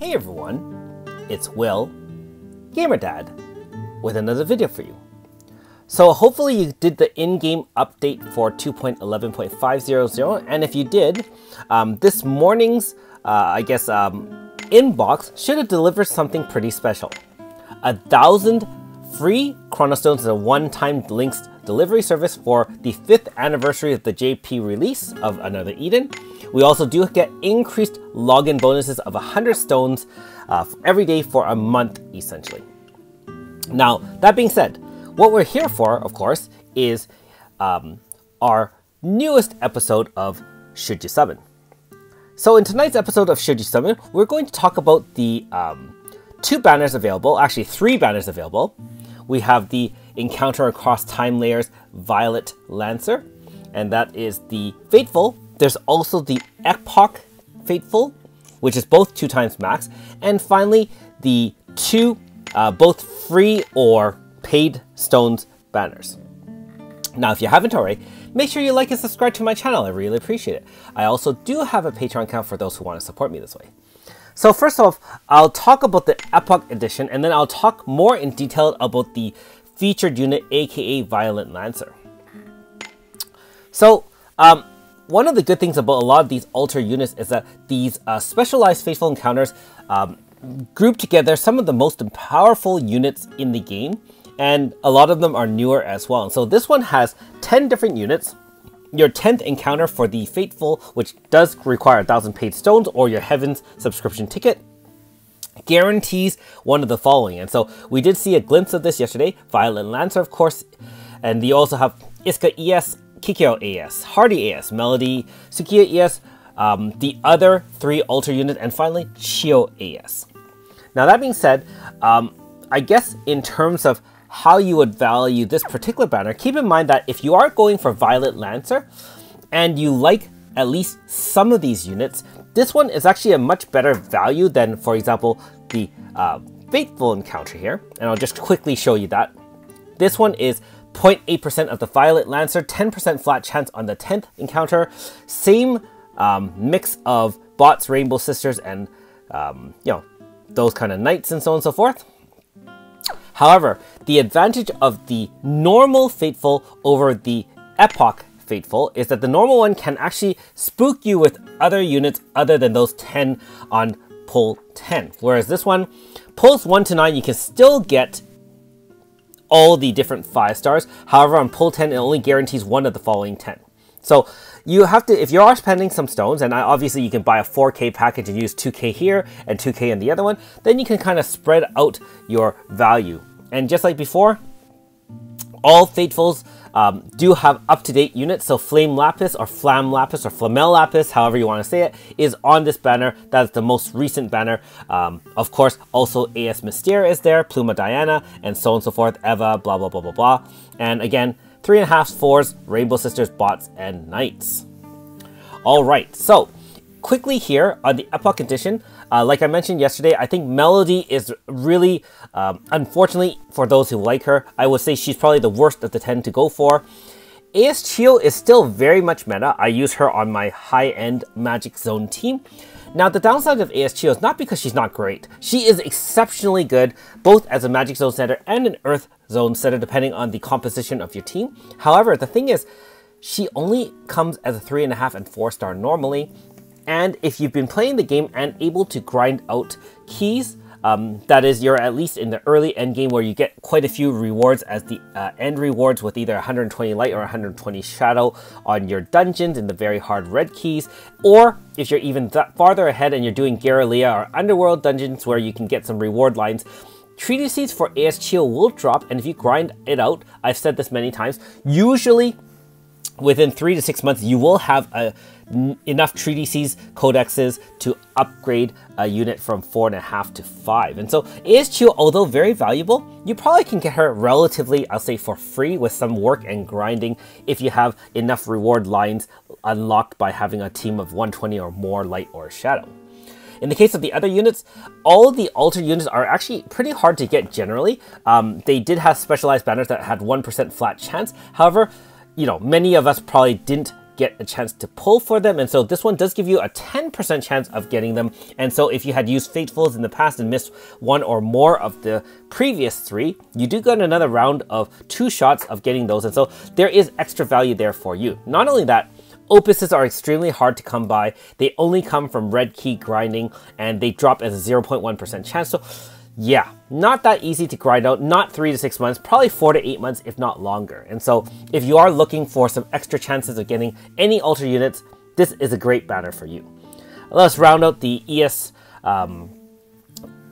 Hey everyone, it's Will, Gamerdad, with another video for you. So hopefully you did the in-game update for 2.11.500, and if you did, um, this morning's, uh, I guess, um, inbox should have delivered something pretty special. A thousand free Chronostones is a one-time links delivery service for the 5th anniversary of the JP release of Another Eden. We also do get increased login bonuses of 100 stones uh, every day for a month, essentially. Now, that being said, what we're here for, of course, is um, our newest episode of Should You Summon. So in tonight's episode of Should You Summon, we're going to talk about the um, two banners available, actually three banners available. We have the Encounter Across Time Layers Violet Lancer, and that is the Fateful. There's also the Epoch Fateful, which is both two times max. And finally, the two uh, both free or paid stones banners. Now, if you haven't already, make sure you like and subscribe to my channel. I really appreciate it. I also do have a Patreon account for those who want to support me this way. So first off, I'll talk about the Epoch Edition, and then I'll talk more in detail about the featured unit, aka Violet Lancer. So, um, one of the good things about a lot of these alter units is that these uh, specialized fateful encounters um, group together some of the most powerful units in the game, and a lot of them are newer as well. And so this one has 10 different units. Your 10th encounter for the Fateful, which does require a 1000 paid stones or your Heavens subscription ticket, guarantees one of the following. And so we did see a glimpse of this yesterday. Violet Lancer, of course, and you also have Isuka ES, Kikyo AS, Hardy AS, Melody, Sukiya ES, um, the other three alter units, and finally Chio AS. Now that being said, um, I guess in terms of how you would value this particular banner, keep in mind that if you are going for Violet Lancer and you like at least some of these units, this one is actually a much better value than, for example, the uh, Fateful Encounter here. And I'll just quickly show you that. This one is 0.8% of the Violet Lancer, 10% flat chance on the 10th encounter. Same um, mix of bots, Rainbow Sisters, and, um, you know, those kind of knights and so on and so forth. However, the advantage of the normal Fateful over the Epoch Fateful is that the normal one can actually spook you with other units other than those 10 on pull 10. Whereas this one, pulls 1 to 9, you can still get all the different 5 stars. However, on pull 10, it only guarantees one of the following 10. So you have to, if you are spending some stones, and obviously you can buy a 4K package and use 2K here and 2K in the other one, then you can kind of spread out your value. And just like before, all Fatefuls um, do have up-to-date units. So Flame Lapis or Flam Lapis or Flamel Lapis, however you want to say it, is on this banner. That is the most recent banner. Um, of course, also AS Mystere is there, Pluma Diana, and so on and so forth, Eva, blah, blah, blah, blah, blah. And again, three and a half, fours, Rainbow Sisters, bots, and knights. All right, so quickly here on the Epoch Edition, uh, like I mentioned yesterday, I think Melody is really, um, unfortunately for those who like her, I would say she's probably the worst of the 10 to go for. AS Chio is still very much meta. I use her on my high-end Magic Zone team. Now, the downside of AS Chio is not because she's not great. She is exceptionally good, both as a Magic Zone setter and an Earth Zone setter, depending on the composition of your team. However, the thing is, she only comes as a 3.5 and 4 star normally, and if you've been playing the game and able to grind out keys, um, that is, you're at least in the early end game where you get quite a few rewards as the uh, end rewards with either 120 light or 120 shadow on your dungeons in the very hard red keys. Or if you're even farther ahead and you're doing Garrelia or Underworld dungeons where you can get some reward lines, Treaty Seeds for AS Chio will drop, and if you grind it out, I've said this many times, usually within three to six months, you will have a enough treaty seeds codexes to upgrade a unit from four and a half to five. And so AS Chio, although very valuable, you probably can get her relatively, I'll say for free with some work and grinding if you have enough reward lines unlocked by having a team of 120 or more light or shadow. In the case of the other units, all the alter units are actually pretty hard to get generally. Um, they did have specialized banners that had 1% flat chance. However, you know, many of us probably didn't get a chance to pull for them. And so this one does give you a 10% chance of getting them. And so if you had used Fatefuls in the past and missed one or more of the previous three, you do get another round of two shots of getting those. And so there is extra value there for you. Not only that, Opuses are extremely hard to come by. They only come from red key grinding and they drop as a 0.1% chance. So yeah, not that easy to grind out, not three to six months, probably four to eight months, if not longer. And so if you are looking for some extra chances of getting any alter units, this is a great banner for you. Let's round out the ES um,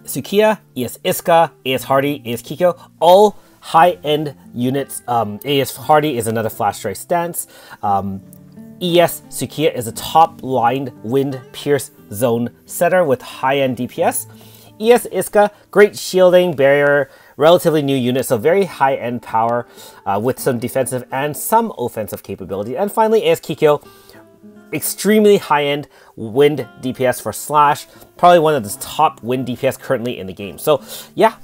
Sukiya, ES Isuka, ES Hardy, ES Kikyo, all high-end units. Um, ES Hardy is another flash strike stance. Um, ES Sukiya is a top-lined wind pierce zone setter with high-end DPS. ES Isuka, great shielding, barrier, relatively new unit, so very high-end power uh, with some defensive and some offensive capability. And finally, ES Kikyo, extremely high-end wind DPS for Slash, probably one of the top wind DPS currently in the game. So yeah,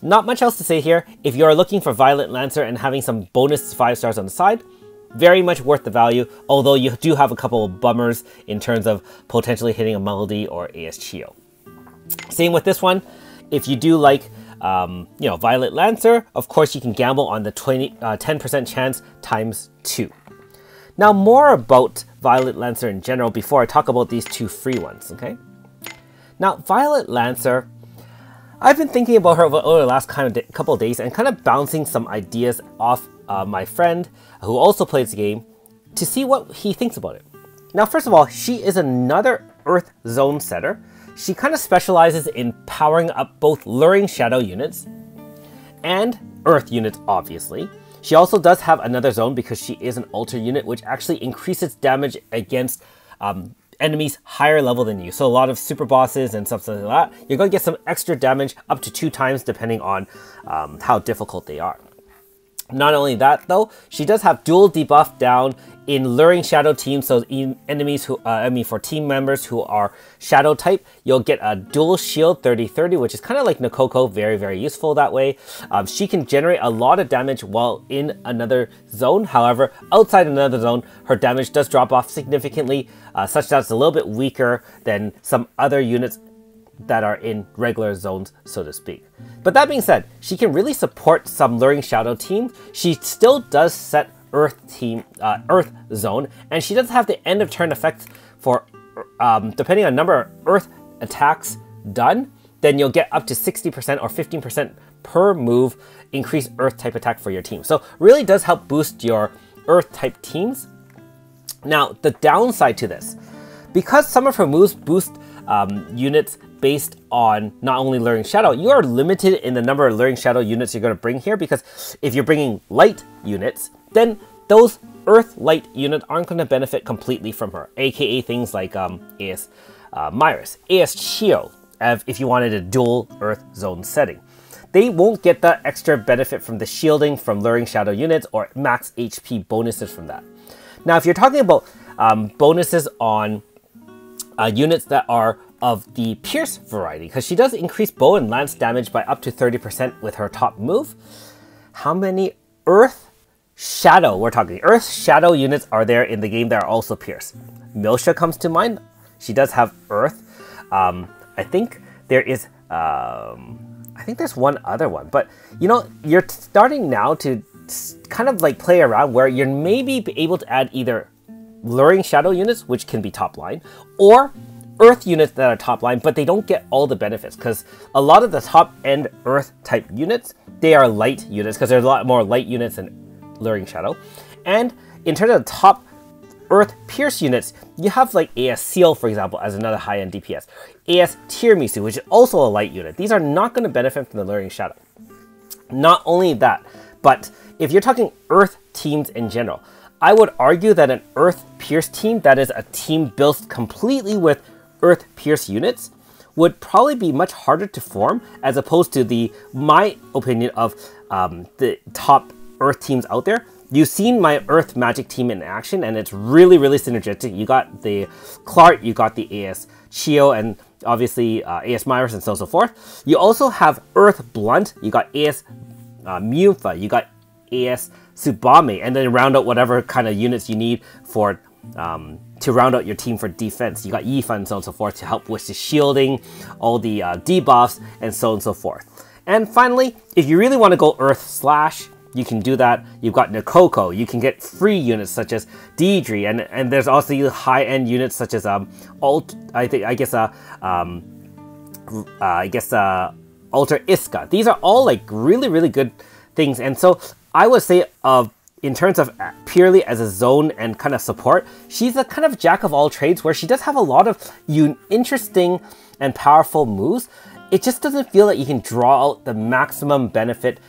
not much else to say here. If you are looking for Violet Lancer and having some bonus 5 stars on the side, very much worth the value, although you do have a couple of bummers in terms of potentially hitting a Melody or AS Chio. Same with this one. If you do like, um, you know, Violet Lancer, of course you can gamble on the 20, 10% uh, chance times 2. Now more about Violet Lancer in general before I talk about these two free ones, okay? Now, Violet Lancer, I've been thinking about her over, over the last kind of couple of days and kind of bouncing some ideas off uh, my friend who also plays the game to see what he thinks about it. Now, first of all, she is another Earth Zone setter she kind of specializes in powering up both Luring Shadow units and Earth units, obviously. She also does have another zone because she is an Alter unit, which actually increases damage against um, enemies higher level than you. So a lot of super bosses and stuff like that, you're going to get some extra damage up to two times depending on um, how difficult they are. Not only that though, she does have dual debuff down in luring shadow teams, so enemies who, uh, I mean for team members who are shadow type, you'll get a dual shield 30-30, which is kind of like Nikoko, very, very useful that way. Um, she can generate a lot of damage while in another zone. However, outside another zone, her damage does drop off significantly, uh, such that it's a little bit weaker than some other units that are in regular zones, so to speak. But that being said, she can really support some Luring Shadow teams. She still does set Earth team, uh, Earth zone, and she does have the end of turn effects for, um, depending on number of Earth attacks done, then you'll get up to 60% or 15% per move increase Earth type attack for your team. So really does help boost your Earth type teams. Now, the downside to this, because some of her moves boost um, units based on not only Luring Shadow, you are limited in the number of Luring Shadow units you're going to bring here because if you're bringing light units, then those Earth Light units aren't going to benefit completely from her, aka things like um, AS uh, Myris, AS Chio, if you wanted a dual Earth Zone setting. They won't get that extra benefit from the shielding from Luring Shadow units or max HP bonuses from that. Now, if you're talking about um, bonuses on uh, units that are of the Pierce variety, because she does increase bow and lance damage by up to 30% with her top move. How many Earth Shadow, we're talking Earth Shadow units are there in the game that are also Pierce? Milsha comes to mind. She does have Earth. Um, I think there is, um, I think there's one other one, but you know, you're starting now to kind of like play around where you're maybe able to add either luring shadow units, which can be top line, or earth units that are top line, but they don't get all the benefits because a lot of the top end earth type units, they are light units because there's a lot more light units than luring shadow. And in terms of top earth pierce units, you have like AS Seal, for example, as another high-end DPS. AS Tiramisu, which is also a light unit. These are not going to benefit from the luring shadow. Not only that, but if you're talking earth teams in general, I would argue that an Earth Pierce team that is a team built completely with Earth Pierce units would probably be much harder to form as opposed to the my opinion of um, the top Earth teams out there. You've seen my Earth Magic team in action, and it's really, really synergistic. You got the Clark, you got the AS Chio, and obviously uh, AS Myris, and so so forth. You also have Earth Blunt. You got AS uh, Miyufa. You got AS Tsubame, and then round out whatever kind of units you need for um, to round out your team for defense. You got Yi Fan and so on and so forth to help with the shielding, all the uh, debuffs, and so on and so forth. And finally, if you really want to go Earth Slash, you can do that. You've got Nikoko. You can get free units such as Deidre, and and there's also high-end units such as um Alt. I think I guess uh um uh, I guess uh Alter Isuka. These are all like really really good things, and so I would say of. Uh, in terms of uh, purely as a zone and kind of support, she's a kind of jack of all trades where she does have a lot of interesting and powerful moves. It just doesn't feel like you can draw out the maximum benefit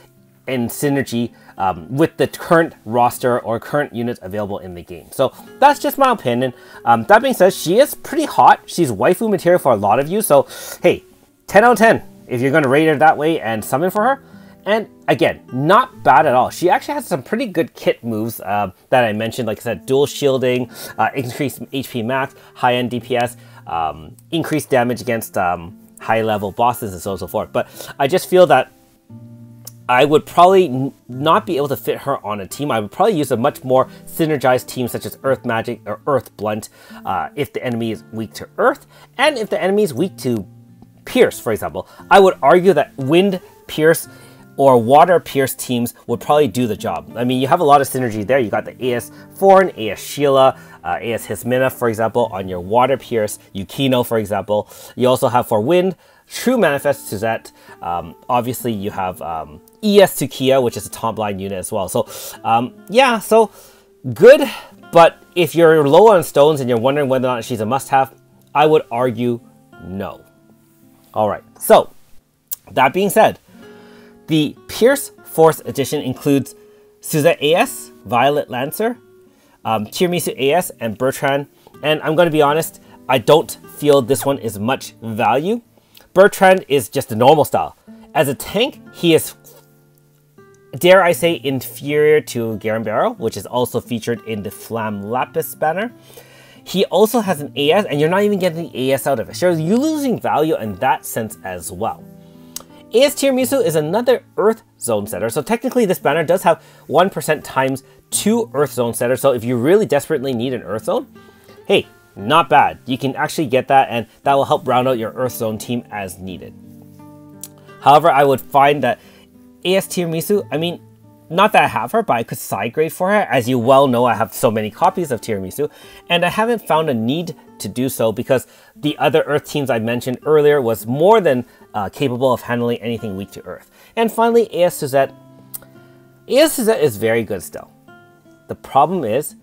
and synergy um, with the current roster or current units available in the game. So that's just my opinion. Um, that being said, she is pretty hot. She's waifu material for a lot of you. So hey, 10 out of 10 if you're going to rate her that way and summon for her. And again, not bad at all. She actually has some pretty good kit moves uh, that I mentioned, like I said, dual shielding, uh, increased HP max, high-end DPS, um, increased damage against um, high-level bosses, and so on and so forth. But I just feel that I would probably not be able to fit her on a team. I would probably use a much more synergized team such as Earth Magic or Earth Blunt uh, if the enemy is weak to Earth and if the enemy is weak to Pierce, for example. I would argue that Wind Pierce or Water Pierce teams would probably do the job. I mean, you have a lot of synergy there. You got the AS Forn, AS Sheila, uh, AS Hismina, for example, on your Water Pierce, Yukino, for example. You also have for Wind, True Manifest Suzette. Um, obviously, you have um, ES Tukia, which is a top line unit as well. So, um, yeah, so good. But if you're low on stones and you're wondering whether or not she's a must have, I would argue no. All right, so that being said, the Pierce Force Edition includes Suzette AS, Violet Lancer, um, Tiramisu AS, and Bertrand. And I'm going to be honest, I don't feel this one is much value. Bertrand is just a normal style. As a tank, he is, dare I say, inferior to Garen which is also featured in the Flam Lapis banner. He also has an AS, and you're not even getting the AS out of it. So you're losing value in that sense as well. AS Tiramisu is another Earth Zone setter, so technically this banner does have 1% times 2 Earth Zone setters, so if you really desperately need an Earth Zone, hey, not bad. You can actually get that and that will help round out your Earth Zone team as needed. However, I would find that AS Tiramisu, I mean, not that I have her, but I could side grade for her. As you well know, I have so many copies of Tiramisu, and I haven't found a need to do so because the other Earth teams I mentioned earlier was more than uh, capable of handling anything weak to Earth. And finally, AS Suzette. AS Suzette is very good still. The problem is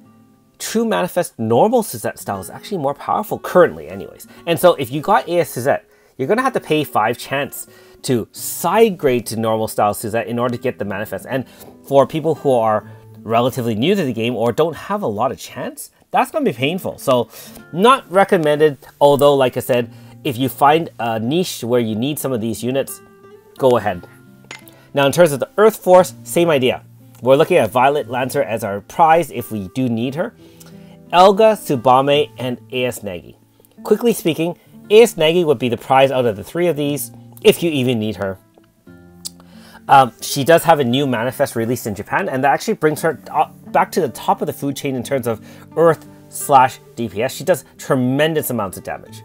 True Manifest normal Suzette style is actually more powerful currently anyways. And so if you got AS Suzette, you're gonna have to pay 5 chance to side grade to normal style Suzette in order to get the Manifest. And for people who are relatively new to the game or don't have a lot of chance, that's gonna be painful. So not recommended, although like I said, if you find a niche where you need some of these units, go ahead. Now in terms of the Earth Force, same idea. We're looking at Violet Lancer as our prize if we do need her. Elga, Tsubame, and AS Nagi. Quickly speaking, AS Nagi would be the prize out of the three of these, if you even need her. Um, she does have a new manifest released in Japan, and that actually brings her back to the top of the food chain in terms of Earth slash DPS. She does tremendous amounts of damage.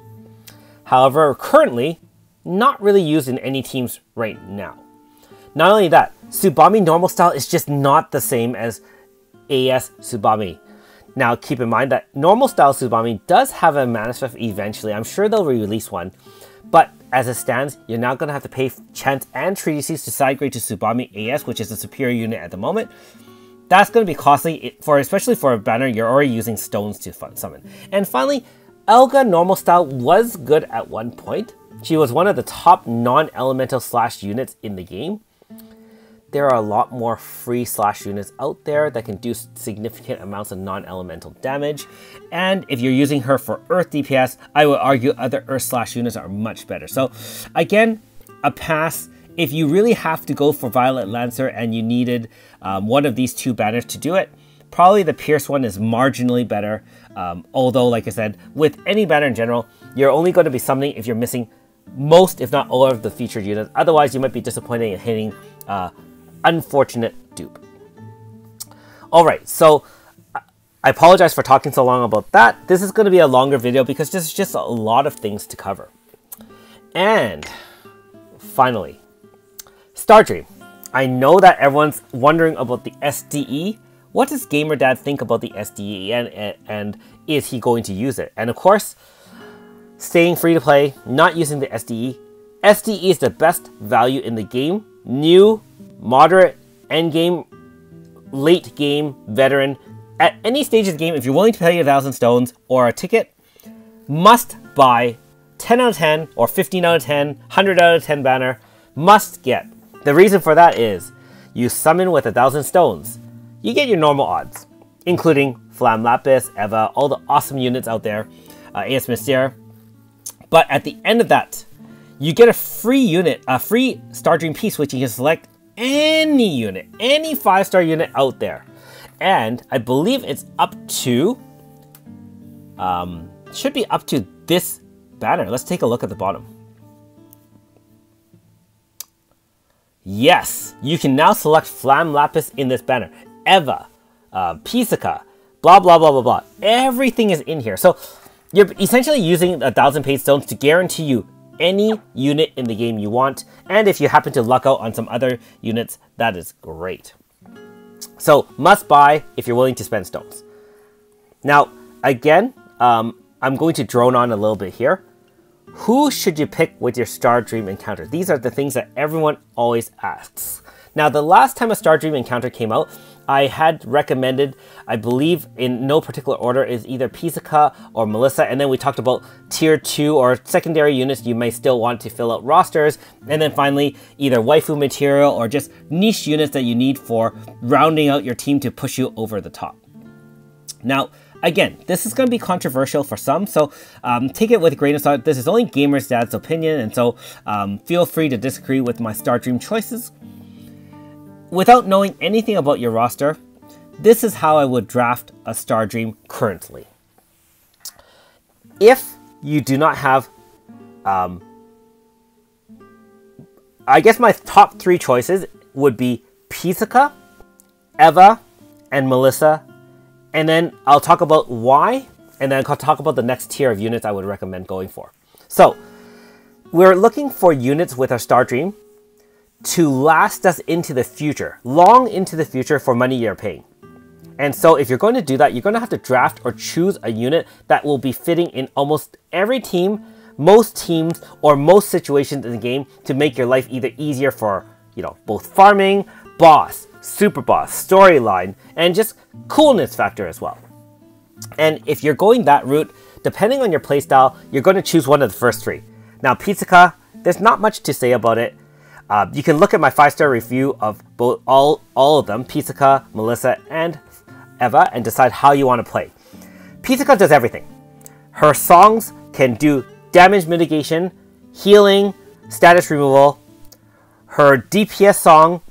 However, currently, not really used in any teams right now. Not only that, Tsubame normal style is just not the same as AS Tsubame. Now, keep in mind that normal style Tsubame does have a manifest eventually. I'm sure they'll re-release one. But as it stands, you're now going to have to pay Chance and Treaty to side grade to Tsubame AS, which is the superior unit at the moment. That's going to be costly, for especially for a banner you're already using stones to summon. And finally, Elga normal style was good at one point. She was one of the top non-elemental slash units in the game there are a lot more free slash units out there that can do significant amounts of non-elemental damage. And if you're using her for Earth DPS, I would argue other Earth slash units are much better. So again, a pass. If you really have to go for Violet Lancer and you needed um, one of these two banners to do it, probably the Pierce one is marginally better. Um, although, like I said, with any banner in general, you're only going to be summoning if you're missing most, if not all, of the featured units. Otherwise, you might be disappointed in hitting uh, unfortunate dupe. Alright, so I apologize for talking so long about that. This is going to be a longer video because there's just a lot of things to cover. And finally, Stardream. I know that everyone's wondering about the SDE. What does Gamer Dad think about the SDE and, and, and is he going to use it? And of course, staying free to play, not using the SDE. SDE is the best value in the game. New, moderate, end game, late game, veteran. At any stage of the game, if you're willing to pay a thousand stones or a ticket, must buy 10 out of 10 or 15 out of 10, 100 out of 10 banner, must get. The reason for that is you summon with a thousand stones. You get your normal odds, including Flam Lapis, Eva, all the awesome units out there, uh, AS Mystere. But at the end of that, you get a free unit, a free Star Dream piece, which you can select any unit, any five star unit out there. And I believe it's up to, um, should be up to this banner. Let's take a look at the bottom. Yes, you can now select Flam Lapis in this banner. Eva, uh, Pisika, blah, blah, blah, blah, blah. Everything is in here. So you're essentially using a thousand paid stones to guarantee you any unit in the game you want. And if you happen to luck out on some other units, that is great. So must buy if you're willing to spend stones. Now, again, um, I'm going to drone on a little bit here. Who should you pick with your Star Dream encounter? These are the things that everyone always asks. Now, the last time a Star Dream encounter came out, I had recommended, I believe in no particular order, is either Pisika or Melissa, and then we talked about tier 2 or secondary units you may still want to fill out rosters, and then finally either waifu material or just niche units that you need for rounding out your team to push you over the top. Now, Again, this is going to be controversial for some, so um, take it with a grain of salt. This is only Gamer's Dad's opinion, and so um, feel free to disagree with my Star Dream choices. Without knowing anything about your roster, this is how I would draft a Star Dream currently. If you do not have, um, I guess my top three choices would be Pisika, Eva, and Melissa and then I'll talk about why, and then I'll talk about the next tier of units I would recommend going for. So, we're looking for units with our Star Dream to last us into the future, long into the future for money you're paying. And so if you're going to do that, you're going to have to draft or choose a unit that will be fitting in almost every team, most teams, or most situations in the game to make your life either easier for, you know, both farming, boss, super boss, storyline, and just coolness factor as well. And if you're going that route, depending on your playstyle, you're going to choose one of the first three. Now, Pisika, there's not much to say about it. Uh, you can look at my five-star review of both all, all of them, Pisika, Melissa, and Eva, and decide how you want to play. Pisika does everything. Her songs can do damage mitigation, healing, status removal. Her DPS song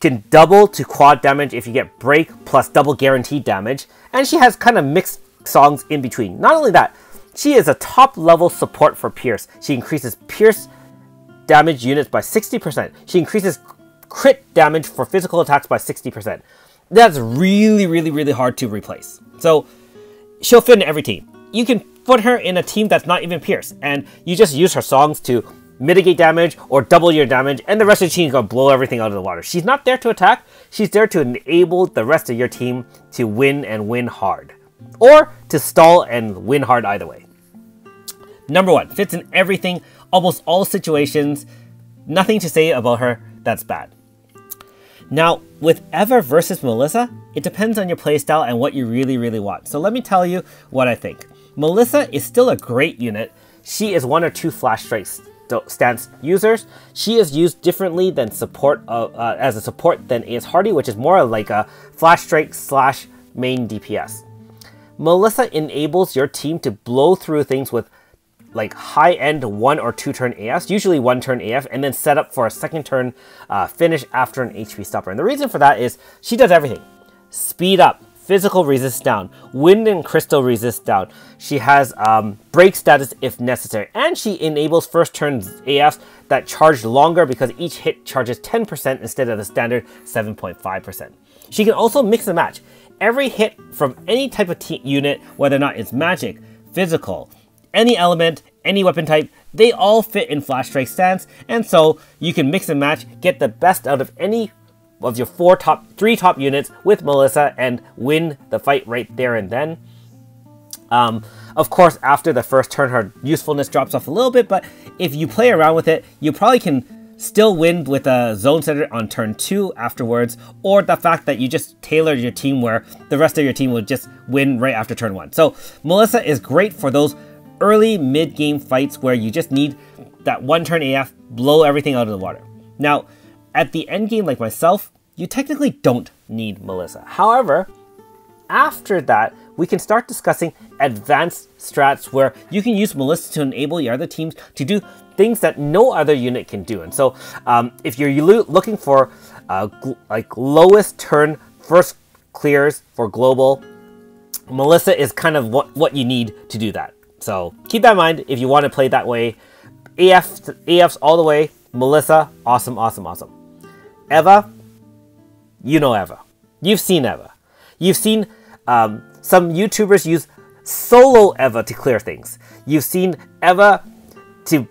can double to quad damage if you get break plus double guaranteed damage, and she has kind of mixed songs in between. Not only that, she is a top level support for Pierce. She increases Pierce damage units by 60%. She increases crit damage for physical attacks by 60%. That's really, really, really hard to replace. So she'll fit in every team. You can put her in a team that's not even Pierce, and you just use her songs to mitigate damage, or double your damage, and the rest of the team is going to blow everything out of the water. She's not there to attack, she's there to enable the rest of your team to win and win hard. Or to stall and win hard either way. Number one, fits in everything, almost all situations. Nothing to say about her that's bad. Now, with Eva versus Melissa, it depends on your playstyle and what you really, really want. So let me tell you what I think. Melissa is still a great unit. She is one or two flash strikes stance users. She is used differently than support uh, uh, as a support than AS Hardy, which is more like a flash strike slash main DPS. Melissa enables your team to blow through things with like high-end one or two turn AFs, usually one turn AF, and then set up for a second turn uh, finish after an HP stopper. And the reason for that is she does everything. Speed up, physical resist down, wind and crystal resist down. She has um, break status if necessary, and she enables first turn AFs that charge longer because each hit charges 10% instead of the standard 7.5%. She can also mix and match. every hit from any type of unit, whether or not it's magic, physical, any element, any weapon type, they all fit in Flash Strike stance, and so you can mix and match, get the best out of any of your four top, three top units with Melissa and win the fight right there and then. Um, of course, after the first turn, her usefulness drops off a little bit, but if you play around with it, you probably can still win with a zone setter on turn two afterwards, or the fact that you just tailored your team where the rest of your team will just win right after turn one. So Melissa is great for those early mid-game fights where you just need that one turn AF, blow everything out of the water. Now, at the end game like myself, you technically don't need Melissa. However, after that, we can start discussing advanced strats where you can use Melissa to enable your other teams to do things that no other unit can do. And so um, if you're looking for uh, like lowest turn first clears for global, Melissa is kind of what, what you need to do that. So keep that in mind if you want to play that way. AF, AF's all the way. Melissa, awesome, awesome, awesome. Eva, you know Eva. You've seen Eva. You've seen um, some YouTubers use solo Eva to clear things. You've seen Eva to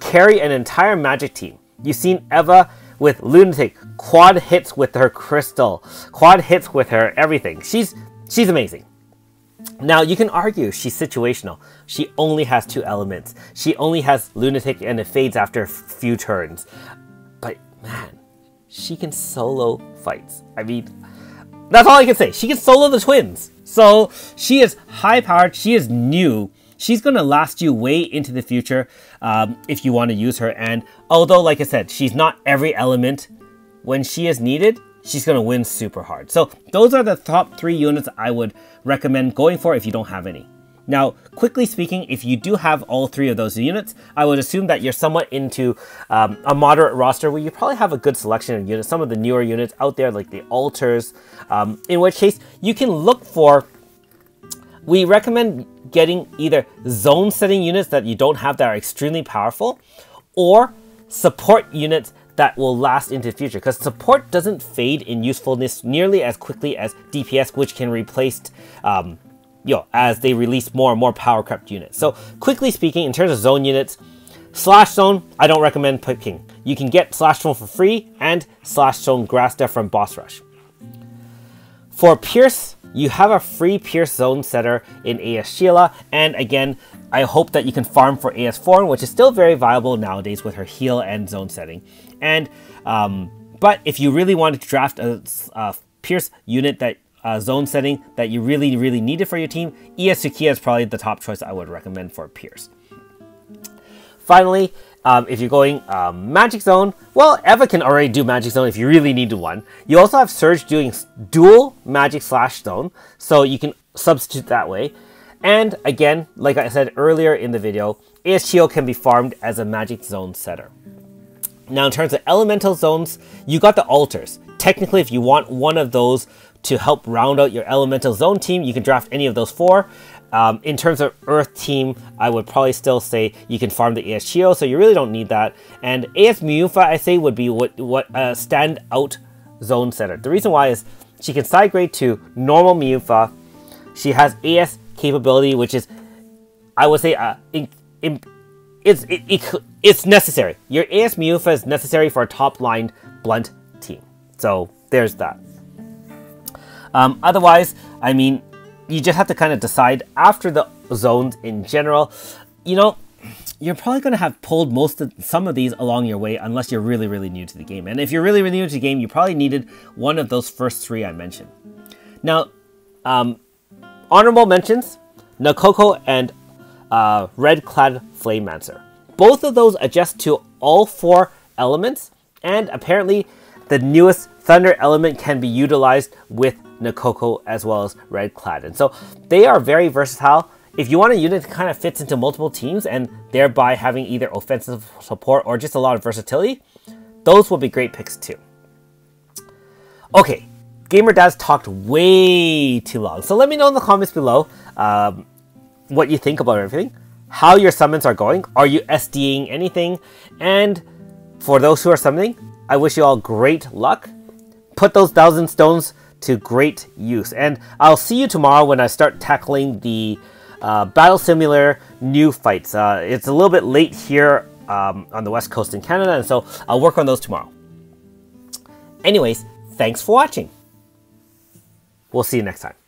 carry an entire magic team. You've seen Eva with Lunatic, quad hits with her crystal, quad hits with her everything. She's she's amazing. Now you can argue she's situational. She only has two elements. She only has Lunatic and it fades after a few turns. But man, she can solo fights. I mean, that's all I can say. She can solo the twins. So she is high powered, she is new. She's going to last you way into the future um, if you want to use her. And although, like I said, she's not every element, when she is needed, she's going to win super hard. So those are the top three units I would recommend going for if you don't have any. Now, quickly speaking, if you do have all three of those units, I would assume that you're somewhat into um, a moderate roster where you probably have a good selection of units, some of the newer units out there like the alters, um, in which case you can look for, we recommend getting either zone setting units that you don't have that are extremely powerful, or support units that will last into the future because support doesn't fade in usefulness nearly as quickly as DPS, which can replace um, you know, as they release more and more power crept units. So quickly speaking, in terms of zone units, Slash Zone, I don't recommend picking. You can get Slash Zone for free and Slash Zone Grasta from Boss Rush. For Pierce, you have a free Pierce Zone setter in AS Sheila, and again, I hope that you can farm for AS Forn, which is still very viable nowadays with her heal and zone setting. And um, but if you really wanted to draft a, a Pierce unit that uh, zone setting that you really, really needed for your team, ES Sukiya is probably the top choice I would recommend for Pierce. Finally, um, if you're going um, Magic Zone, well, Eva can already do Magic Zone if you really need one. You also have Surge doing dual Magic Slash Zone, so you can substitute that way. And again, like I said earlier in the video, ASTO can be farmed as a Magic Zone setter. Now in terms of elemental zones, you got the alters. Technically, if you want one of those to help round out your elemental zone team, you can draft any of those four. Um, in terms of Earth team, I would probably still say you can farm the AS Chio, so you really don't need that. And AS Miyufa, I say, would be what what a stand out zone setter. The reason why is she can side grade to normal Miyufa. She has AS capability, which is, I would say, uh, in, in, it's it, it, it's necessary. Your AS Miyufa is necessary for a top line blunt team. So there's that. Um, otherwise, I mean, you just have to kind of decide after the zones in general. You know, you're probably going to have pulled most of some of these along your way unless you're really, really new to the game. And if you're really, really new to the game, you probably needed one of those first three I mentioned. Now, um, honorable mentions, Nakoko and uh, Red Clad Flamemancer. Both of those adjust to all four elements, and apparently the newest Thunder element can be utilized with Nakoko as well as Red Clad. And so they are very versatile. If you want a unit that kind of fits into multiple teams and thereby having either offensive support or just a lot of versatility, those will be great picks too. Okay, Gamer Dad's talked way too long. So let me know in the comments below um, what you think about everything, how your summons are going, are you SDing anything, and for those who are summoning, I wish you all great luck. Put those thousand stones to great use. And I'll see you tomorrow when I start tackling the uh, Battle Simulator new fights. Uh, it's a little bit late here um, on the West Coast in Canada, and so I'll work on those tomorrow. Anyways, thanks for watching. We'll see you next time.